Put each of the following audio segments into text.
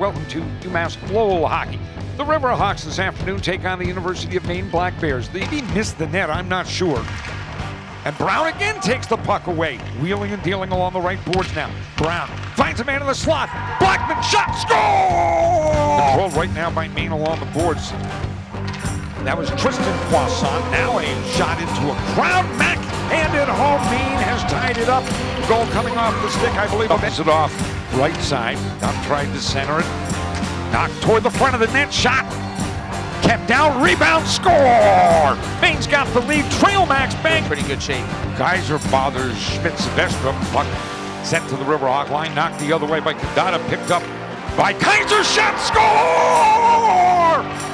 Welcome to UMass Lowell Hockey. The Riverhawks this afternoon take on the University of Maine Black Bears. Did he miss the net? I'm not sure. And Brown again takes the puck away, wheeling and dealing along the right boards now. Brown finds a man in the slot. Blackman shot, score! Controlled right now by Maine along the boards. That was Tristan Poisson. Now a shot into a crowd. Mac handed home. Maine has tied it up. Goal coming off the stick, I believe. Bumps it off right side. Duck tried to center it. Knocked toward the front of the net. Shot. Kept down. Rebound. Score. Maine's got the lead. Trail Max bang. Pretty good shape. Geyser bothers Schmidt Silvestre. Puck sent to the Riverhawk line. Knocked the other way by Kandata. Picked up by Kaiser. Shot. Score.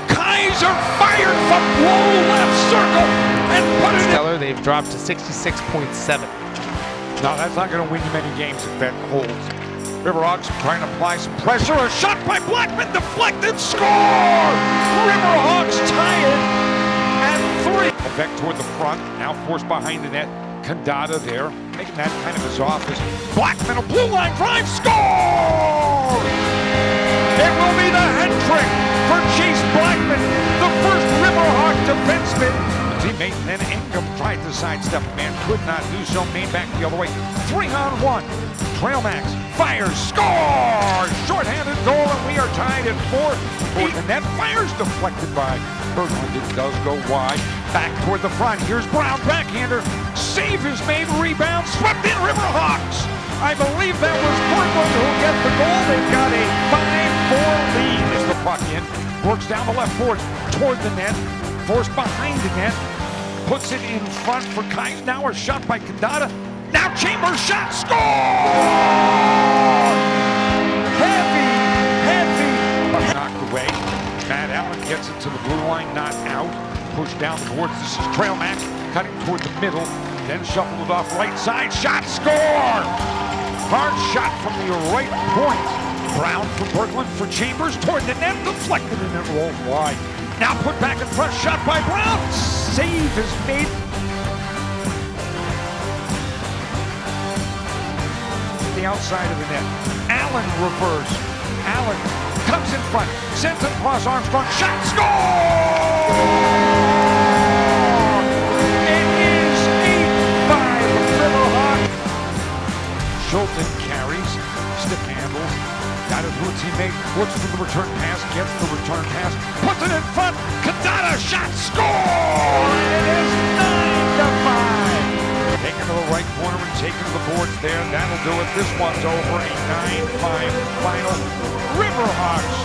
Kaiser fired from low left circle and put it in. Stellar, they've dropped to 66.7. No, that's not going to win you many games if that holds. Riverhawks trying to apply some pressure. A shot by Blackman deflected. Score! Riverhawks tie it at three. Back toward the front. Now forced behind the net. Kandata there, making that kind of his office. Blackman, a blue line drive. Score! It will be the hat trick a man, could not do so. Maine back the other way. Three on one. Trail Max fires, score! Short-handed goal, and we are tied at four. And that fire's deflected by Berglund. It does go wide. Back toward the front. Here's Brown, backhander. Save is made. Rebound, swept in Riverhawks. I believe that was Berglund who gets the goal. They've got a 5-4 lead as the puck in. Works down the left board toward the net. Forced behind the net. Puts it in front for Kaiser. Now a shot by Kandata. Now Chambers shot. Score! Heavy, heavy. Knocked away. Matt Allen gets it to the blue line, not out. Pushed down towards, this is Trail Max, cutting toward the middle. Then shuffled it off right side. Shot, score! Hard shot from the right point. Brown for Berglund for Chambers toward the net, deflected and it rolls wide. Now put back in front, shot by Brown. Save is made. The outside of the net. Allen reverse. Allen comes in front, sends it across Armstrong. Shot, score! It to teammate, looks for the return pass, gets the return pass, puts it in front, Kandata shot, score! It is 9 to 5. Taking to the right corner and taking to the boards there, that'll do it. This one's over, a 9-5 final. Riverhawks